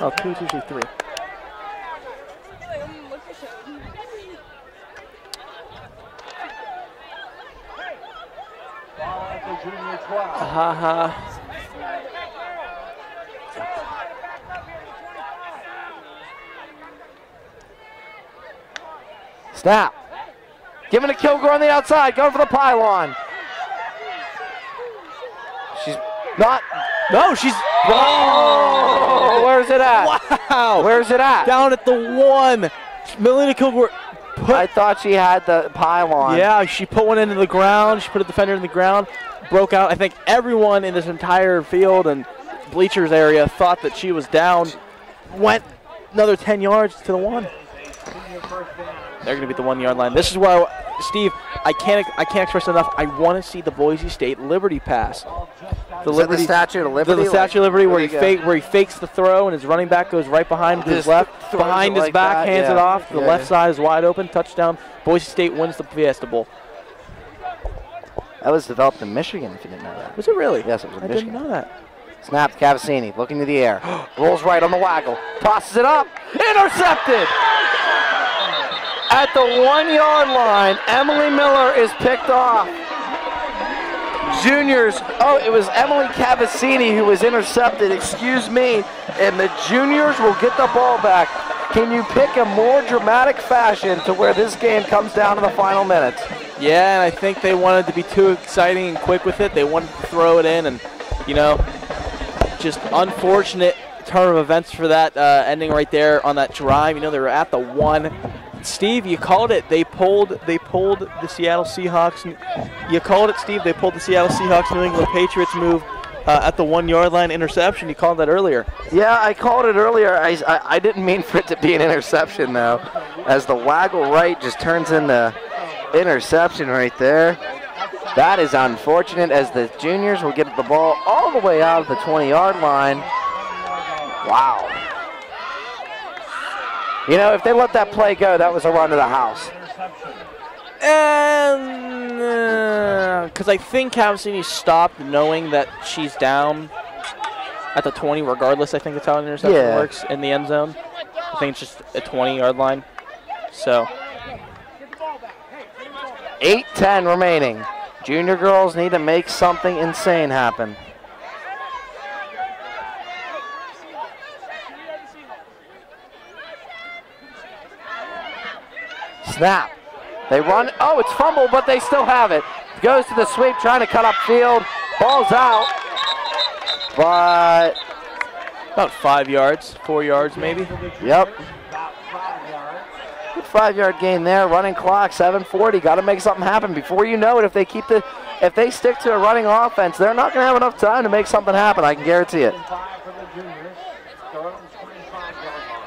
Oh, two, it's usually three. Junior 12. Ha ha. Snap. Giving to Kilgore on the outside. Going for the pylon. She's not. No, she's. Oh, where's it at? Wow. Where's it at? Down at the one. Melina Kilgore. I thought she had the pylon. Yeah, she put one into the ground. She put a defender in the ground. Broke out. I think everyone in this entire field and bleachers area thought that she was down. Went another 10 yards to the one. They're going to be at the one yard line. This is why, Steve, I can't I can't express enough. I want to see the Boise State Liberty pass. The that the Statue of Liberty? The, Statue of Liberty, where he There you go. fake, where he fakes the throw, and his running back goes right behind his Just left, behind his like back, that, hands it off. The Yeah, left yeah. side is wide open. Touchdown. Boise State wins the Fiesta Bowl. That was developed in Michigan, if you didn't know that. Was it really? Yes, it was in I Michigan. didn't know that. Snap Cavassini, looking to the air. Rolls right on the waggle. Tosses it up. Intercepted! At the one yard line, Emily Miller is picked off. Juniors, oh, it was Emily Cavassini who was intercepted, excuse me. And the juniors will get the ball back. Can you pick a more dramatic fashion to where this game comes down to the final minutes? Yeah, and I think they wanted to be too exciting and quick with it. They wanted to throw it in, and you know, just unfortunate turn of events for that uh, ending right there on that drive. You know, they were at the one. Steve, you called it. They pulled. They pulled the Seattle Seahawks. You called it, Steve. They pulled the Seattle Seahawks New England Patriots move uh, at the one yard line interception. You called that earlier. Yeah, I called it earlier. I, I, I didn't mean for it to be an interception, though, as the waggle right just turns into interception right there. That is unfortunate as the juniors will get the ball all the way out of the 20 yard line. Wow. You know, if they let that play go, that was a run to the house. And uh, because I think Cavassini stopped knowing that she's down at the 20, regardless. I think that's how an interception Yeah. works in the end zone. I think it's just a 20 yard line. So 8 10 remaining. Junior girls need to make something insane happen. Snap. They run. Oh, it's fumble, but they still have it. Goes to the sweep, trying to cut up field. Ball's out. But about five yards, four yards maybe. Yep. Good five yard gain there. Running clock, 740. Got to make something happen before you know it. If they keep the, if they stick to a running offense, they're not going to have enough time to make something happen. I can guarantee it. Five for the juniors. Start at the 25 yard line.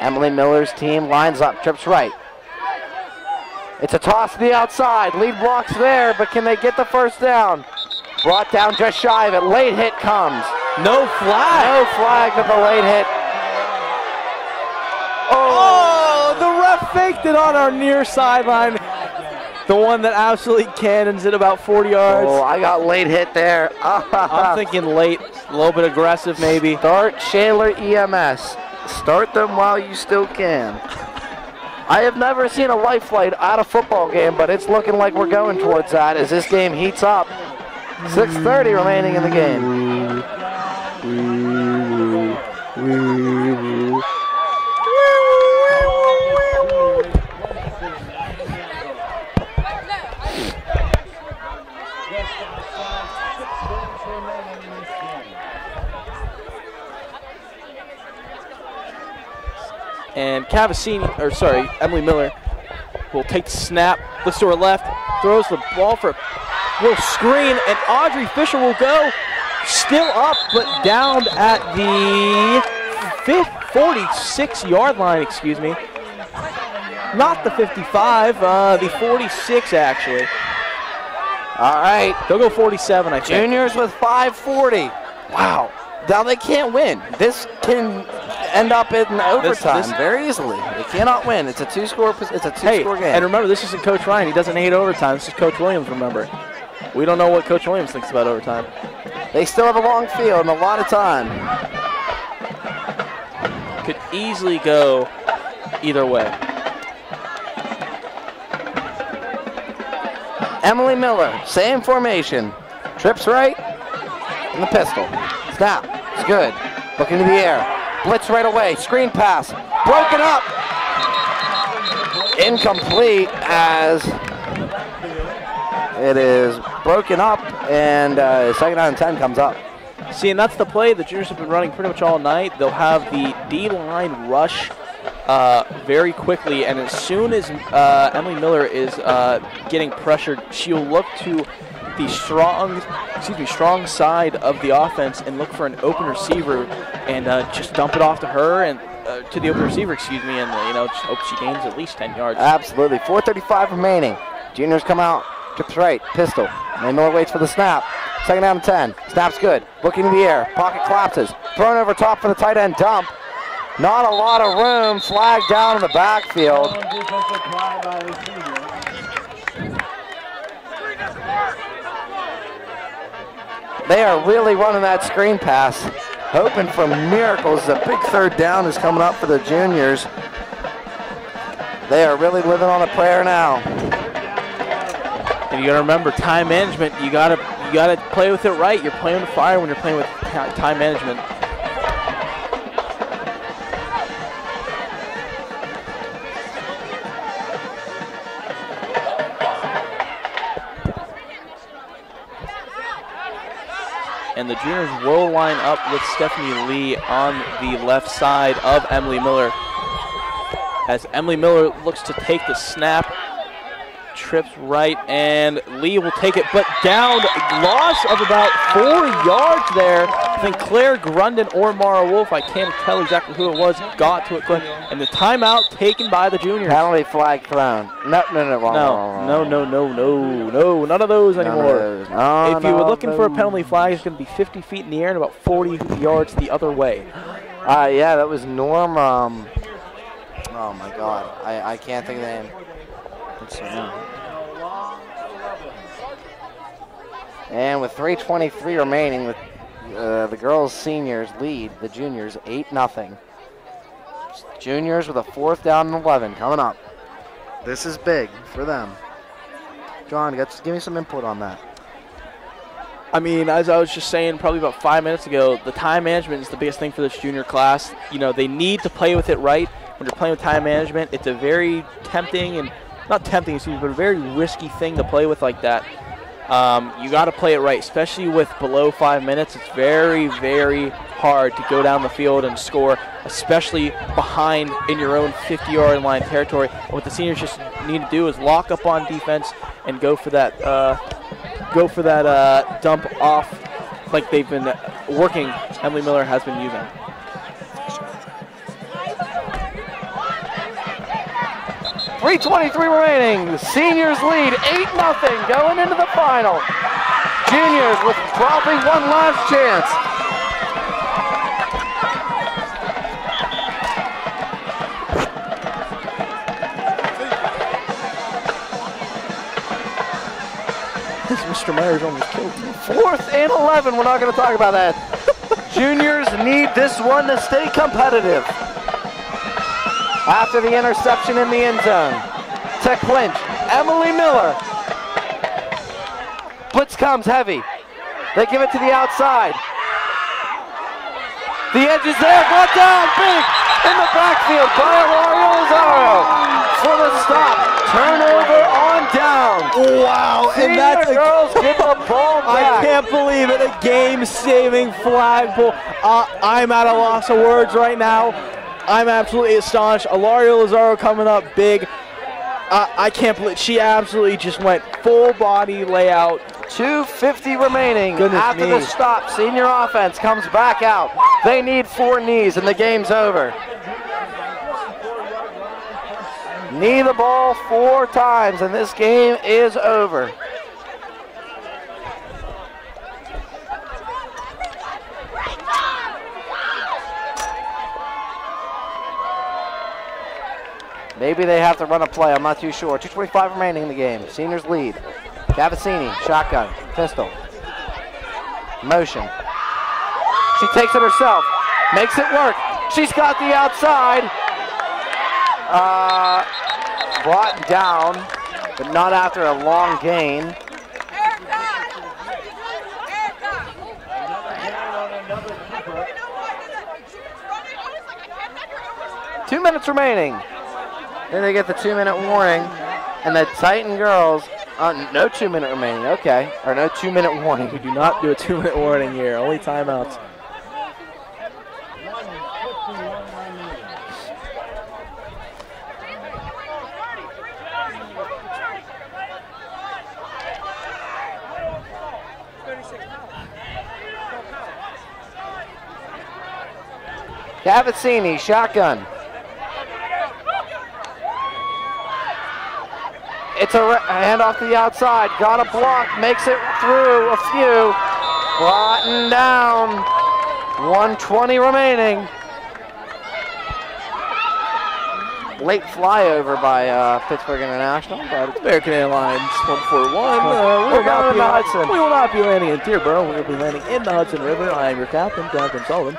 Emily Miller's team lines up, trips right. It's a toss to the outside. Lead blocks there, but can they get the first down? Brought down just shy of it. Late hit comes. No flag. No flag with the late hit. Oh, the ref faked it on our near sideline. The one that absolutely cannons it about 40 yards. Oh, I got late hit there. I'm thinking late, a little bit aggressive maybe. Start Shaler EMS. Start them while you still can. I have never seen a life flight at a football game, but it's looking like we're going towards that as this game heats up. 6.30 remaining in the game. And Cavassini, or sorry, Emily Miller will take the snap, looks to her left, throws the ball for a little screen, and Audrey Fisher will go still up, but down at the fifth, 46 yard line, excuse me. Not the 55, uh, the 46 actually. All right. They'll go 47, I think. Juniors with 540. Wow. Now they can't win. This can end up in overtime this- very easily. They cannot win. It's a two-score. It's a Hey, two-score game. and remember, this isn't Coach Ryan. He doesn't hate overtime. This is Coach Williams, remember. We don't know what Coach Williams thinks about overtime. they still have a long field and a lot of time. Could easily go either way. Emily Miller, same formation. Trips right, and the pistol. Snap, it's good. Look into the air. Blitz right away, screen pass. Broken up. Incomplete as it is broken up, and uh, second down and 10 comes up. See, and that's the play the juniors have been running pretty much all night. They'll have the D line rush uh, very quickly, and as soon as uh, Emily Miller is uh, getting pressured, she'll look to the strong, excuse me, strong side of the offense and look for an open receiver and uh, just dump it off to her and uh, to the open receiver, excuse me, and uh, you know just hope she gains at least 10 yards. Absolutely. 4.35 remaining. Juniors come out. Trips right. Pistol. Miller waits for the snap. Second down and 10. Snap's good. Looking in the air. Pocket collapses. Thrown over top for the tight end dump. Not a lot of room. Flag down in the backfield. Defensive play by the senior. They are really running that screen pass. Hoping for miracles. The big third down is coming up for the juniors. They are really living on a prayer now. And you gotta remember time management. You gotta you gotta play with it right. You're playing with fire when you're playing with time management. And the juniors will line up with Stephanie Lee on the left side of Emily Miller. As Emily Miller looks to take the snap, trips right, and Lee will take it, but down, loss of about four yards there. I think Claire Grunden or Mara Wolf, I can't tell exactly who it was, got to it quick. And the timeout taken by the juniors. Penalty flag thrown. No, no, no, wrong, No, no, no, no, no, no, none of those None of anymore. those. No, if you were no, looking for a penalty flag, it's going to be 50 feet in the air and about 40 yards the other way. Uh, yeah, that was Norm. Um, oh my God, I, I can't think of the name. And with 3:23 remaining, with uh, the girls' seniors lead the juniors eight nothing. Juniors with a fourth down and 11 coming up. This is big for them. John, get, give me some input on that. I mean, as I was just saying probably about five minutes ago, the time management is the biggest thing for this junior class. You know, they need to play with it right. When you're playing with time management, it's a very tempting and not tempting, excuse me, but a very risky thing to play with like that. Um, you got to play it right, especially with below five minutes. It's very, very hard to go down the field and score, especially behind in your own 50-yard line territory. What the seniors just need to do is lock up on defense and go for that, uh, go for that uh, dump off, like they've been working. Emily Miller has been using. 3.23 remaining. The seniors lead 8 nothing going into the final. Juniors with probably one last chance. Mr. Myers almost killed me. Fourth and 11. We're not going to talk about that. Juniors need this one to stay competitive. After the interception in the end zone. To clinch, Emily Miller. Blitz comes heavy. They give it to the outside. The edge is there, brought down big in the backfield by Ilario Lazaro for the stop. Turnover on down. Wow, Senior and that's a girls get the ball I can't believe it. A game-saving flag pull. Uh, I'm at a loss of words right now. I'm absolutely astonished. Alario Lazaro coming up big. Uh, I can't believe she absolutely just went full body layout. 250 remaining Goodness after me. the stop. Senior offense comes back out. They need four knees and the game's over. knee the ball four times, and this game is over. Maybe they have to run a play. I'm not too sure. 225 remaining in the game. Seniors lead. Cavassini, shotgun, pistol. Motion. She takes it herself. Makes it work. She's got the outside. Uh, brought down, but not after a long gain. Two minutes remaining. Then they get the two minute warning. And the Titan girls, uh, no two minute remaining, okay. Or no two minute warning. We do not do a two minute warning here, only timeouts. Cavassini, shotgun. It's a, a handoff to the outside. Got a block. Makes it through a few. Broughton down. 120 remaining. Late flyover by uh, Pittsburgh International, but it's American Airlines 141. Uh, we, will not be, Hudson. we will not be landing in Teterboro. We will be landing in the Hudson River. I am your captain, Jonathan Sullivan.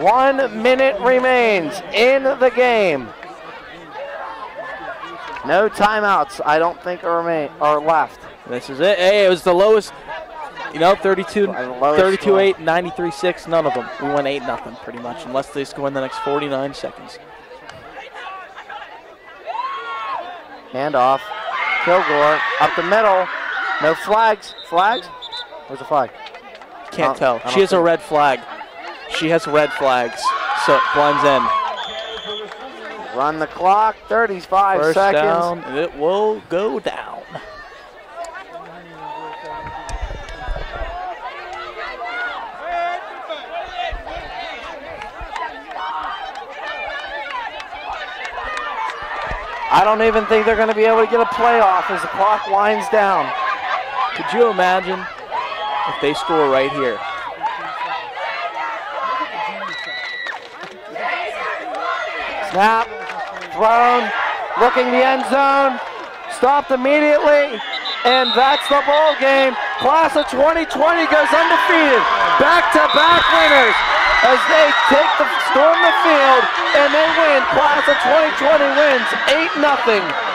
One minute remains in the game. No timeouts, I don't think are remain are left. This is it. Hey, it was the lowest. You know, 32, lowest 32 score. 8, 93 6. None of them. We went 8 nothing pretty much, unless they score in the next 49 seconds. Handoff. Kilgore up the middle. No flags. Flags? Where's the flag? Can't oh, tell. She has a red flag. She has red flags, so it blends in. Run the clock. 35 First seconds. down, it will go down. I don't even think they're going to be able to get a playoff as the clock winds down. Could you imagine if they score right here? Snap, thrown, looking the end zone, stopped immediately, and that's the ball game. Class of 2020 goes undefeated, back-to-back winners as they take the storm the field and they win. Class of 2020 wins 8 nothing.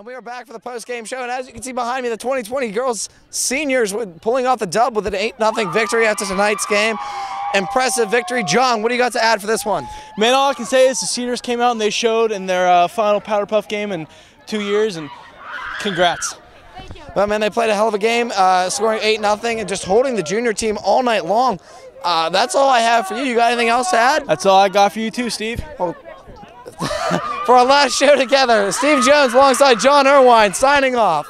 And we are back for the post-game show. And as you can see behind me, the 2020 girls seniors with pulling off the dub with an 8-0 victory after tonight's game. Impressive victory. John, what do you got to add for this one? Man, all I can say is the seniors came out and they showed in their uh, final Powder Puff game in two years, and congrats. Well, man, they played a hell of a game, uh, scoring 8 0 and just holding the junior team all night long. Uh, that's all I have for you. You got anything else to add? That's all I got for you too, Steve. For our last show together, Steve Jones alongside John Irwine signing off.